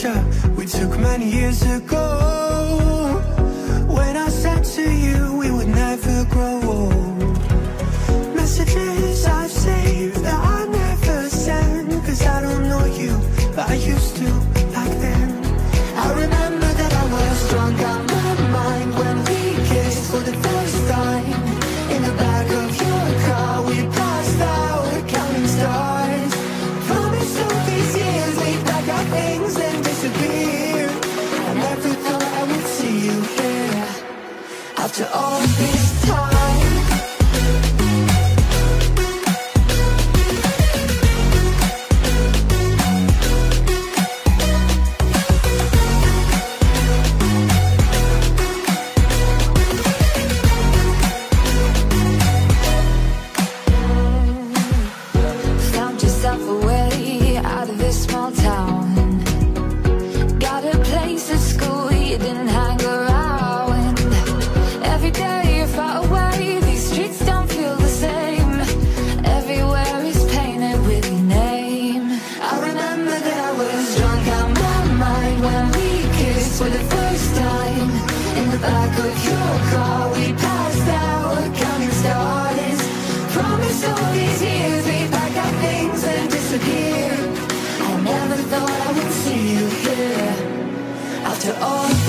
picture we took many years ago. When I said to you we would never grow old. Messages I've saved that I never send. Cause I don't know you, but I used to back then. I remember that I was drunk on my mind when we kissed for the first time. In the back of your car, we passed out counting stars. Promised all these years we'd pack our things after all this time. mind when we kissed for the first time. In the back of your car we passed out counting stars. Promised all these years we'd pack our things and disappear. I never thought I would see you here. After all